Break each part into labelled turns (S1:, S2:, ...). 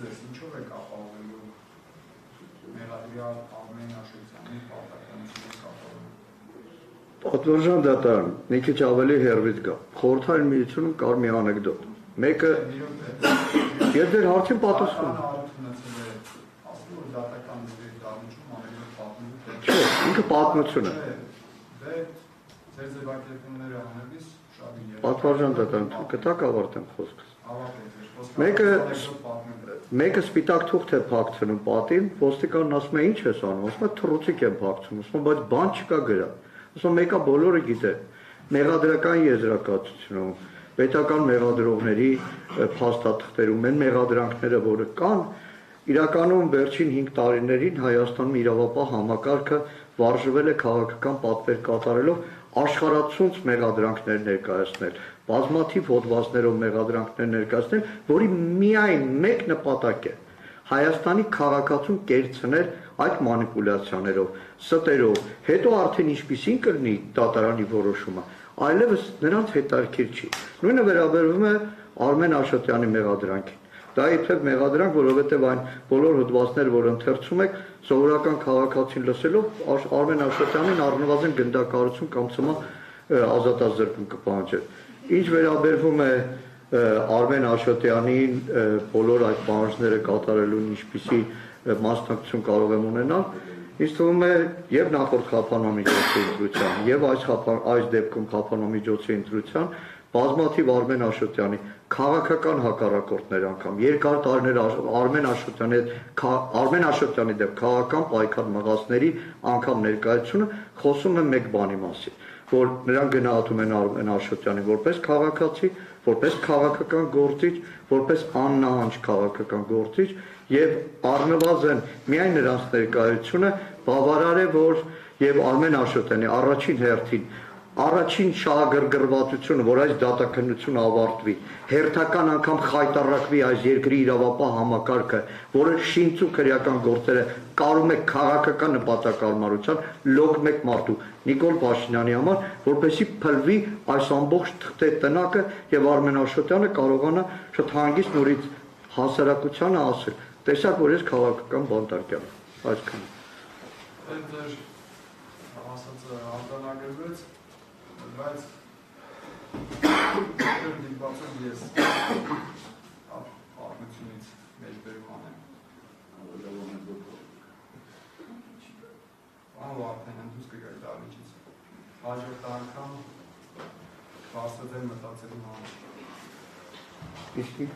S1: ձեզ ինչով եք ապահովելու մեղադրյալ Արմեն Աշոտյանի պարտականությունը կապահովելու։
S2: Պատվարժան դատարան, մի քիչ ավելի հերվից գա։ Խորհրդային միությունում կար մի անեկդոտ։ Մեկը Ես դեր հարցին պատասխան։ Չէ, ինքը պատմություն է։
S1: Դե ձեր ձևակերպումները անելիս շատ երբ։
S2: Պատվարժան դատարան, կտակ ավարտեմ
S1: խոսքը։
S2: Մեկը մեկը սպիտակ թուղթ է փակցնում պատին, ոստիկանն ասում է ինչ ես անում, ասում է թռուցիկ եմ փակցնում, ասում բայց բան չկա գրա։ Ասում մեկը բոլորը գիտե։ Մեղադրական եզրակացությունում պետական մեղադրողների փաստաթղթերում են մեղադրանքները, որը կան, իրականում վերջին 5 տարիներին Հայաստանում իրավապահ համակարգը վարժվել է քաղաքական պատվեր կատարելով աշխարհացունց մեղադրանքներ ներկայացնել, բազմաթիվ հոդվածներով մեղադրանքներ ներկայացնել, որի միայն մեկ նպատակ է Հայաստանի քաղաքացուն կերցնել այդ մանիպուլյացիաներով, ստերով, հետո արդեն ինչպեսին կլինի դատարանի որոշումը, այլևս նրանց հետարքիր չի։ Նույնը վերաբերվում է Արմեն Աշոտյանի մեղադրանքին։ Դա իբրև մեղադրանք, որովհետև այն բոլոր հոդվածները, որ ընթերցում եք, սովորական քաղաքացին լսելով Արմեն Աշոտյանին առնվազն գնդակարություն կամ ցմա ազատազրկում կպահանջել։ Ինչ վերաբերվում է Արմեն Աշոտյանին բոլոր այդ պահանջները կատարելուն ինչպիսի մասնակցություն կարող եմ ունենալ, ինձ թվում է եւ նախորդ խափանամիջոցի ընտրության եւ այս այս դեպքում խափանամիջոցի ընտրության բազմաթիվ Արմեն Աշոտյանի քաղաքական հակառակորդներ անգամ երկար տարիներ Արմեն Աշոտյանի հետ Արմեն Աշոտյանի դեպ քաղաքական պայքար մղածների անգամ ներկայությունը խոսում է մեկ բանի մասին որ նրան գնահատում են Արմեն Աշոտյանին որպես քաղաքացի, որպես քաղաքական գործիչ, որպես աննահանջ քաղաքական գործիչ եւ առնվազն միայն նրանց ներկայությունը բավարար է որ եւ Արմեն Աշոտյանի առաջին հերթին առաջին շահագրգռվածությունը, որ այս դատակնությունը ավարտվի, հերթական անգամ խայտարակվի այս երկրի իրավապահ համակարգը, որը շինց ու քրեական գործերը կարում է քաղաքական նպատակարարության լոկ մեկ մարդու Նիկոլ Փաշինյանի համար, որպեսի փլվի այս ամբողջ թղթե տնակը եւ Արմեն Աշոտյանը կարողանա շատ հանգիստ նորից հասարակությանը ասել. տեսակ որ ես քաղաքական բանտարկյալ եմ այսքան
S1: Դեր ասածը արտանագրվեց բայց դեռ դիպացում ես պատմությունից մեջբերում անեմ։ Ահա արդեն ընդուս կգայի դավիճից։ Հաջորդ անգամ վաստաձեր մտածելու համար։
S2: Իսկ ինչ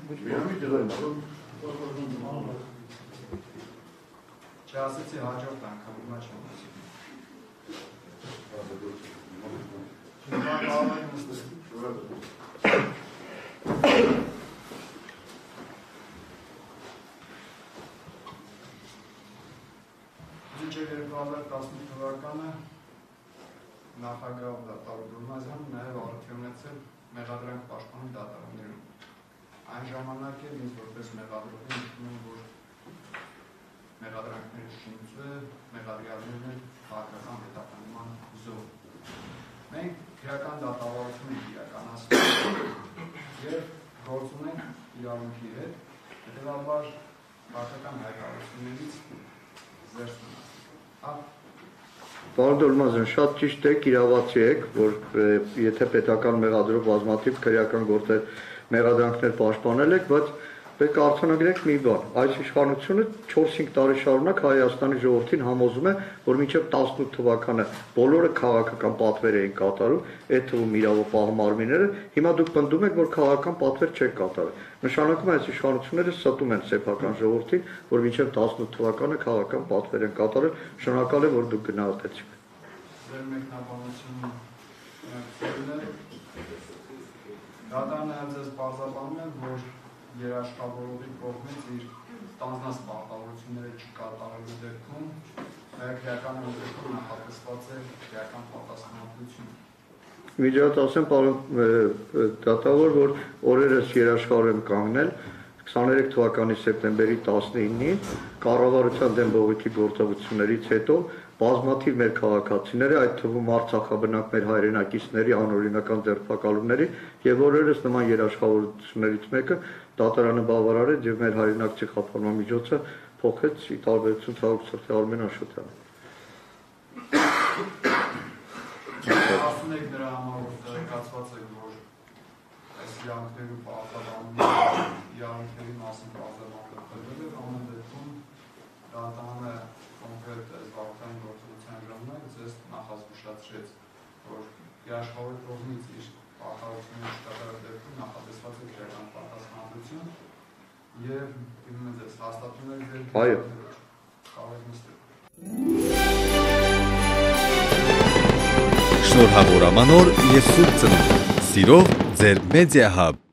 S1: Չասեցի հաջորդ անգամ, հիմա չեմ ասում։ Հիմա Մինչև 2015 թվականը նախագահ դատարկ Դուրմազյանը նաև արդյունեցել մեղադրանք պաշտպանի դատարաններում։ Այն ժամանակ էլ ինձ որպես մեղադրողի ընդունում որ մեղադրանքների շինությունը մեղադրյալներն են քաղաքական հետապնդման զոհ։ Մենք քրական դատավարություն ենք իրականացնում եւ գործ ունենք իրավունքի հետ, հետեւաբար քաղաքական հայտարարություններից զերծ
S2: Պարոն Դոլմազյան, շատ ճիշտ եք, իրավացի եք, որ եթե պետական մեղադրով բազմաթիվ քրեական գործեր մեղադրանքներ պաշտպանել եք, բայց պետք է արձանագրենք մի բան։ Այս իշխանությունը 4-5 տարի շարունակ Հայաստանի ժողովրդին համոզում է, որ մինչև 18 թվականը բոլորը քաղաքական պատվեր էին կատարում, այդ թվում իրավապահ մարմինները, հիմա դուք պնդում եք, որ քաղաքական պատվեր չեք կատարել։ Նշանակում է այս իշխանությունները ստում են սեփական ժողովրդին, որ մինչև 18 թվականը քաղաքական պատվեր են կատարել, շնորհակալ եմ, որ դուք գնահատեցիք։
S1: Ձեր մեկնաբանությունը Դատանը ձեզ բարձրաբանում է, որ երաշխավորողի կողմից իր ստանձնած պարտավորությունները չկատարելու դեպքում քրեական օրենքում նախատեսված է քրեական պատասխանատվություն։
S2: Միջոց ասեմ պարոն դատավոր, որ օրերս երաշխավոր եմ կանգնել 23 թվականի սեպտեմբերի 19-ին կառավարության դեմ բողոքի գործողություններից հետո բազմաթիվ մեր քաղաքացիների, այդ թվում Արցախաբնակ մեր հայրենակիցների անօրինական ձերբակալումների եւ օրերս նման երաշխավորություններից մեկը դատարանը բավարարեց եւ մեր հայրենակցի խափանման միջոցը փոխեց ի տարբերություն ցավոք սրտի Արմեն Աշոտյանը։
S1: Ասում եք նրա համար որ տեղեկացված եք որ այս իրանքների պարտադրանների իրանքների մասին պարտադրանքը խրվել է ամեն դեպքում դատարանը կոնկրետ զբաղության գործունեության ժամանակ ձեզ նախազգուշացրեց, որ երաշխավորի կողմից իր պարտավորությունների շտատարած դեպքում նախատեսված է քրեական պատասխանատվություն եւ իմն է ձեզ հաստատում եք ձեր
S2: Այո։
S1: կարող նստել։
S3: Շնորհավոր ամանոր եւ սուրբ ծնունդ։ Սիրով ձեր Media Hub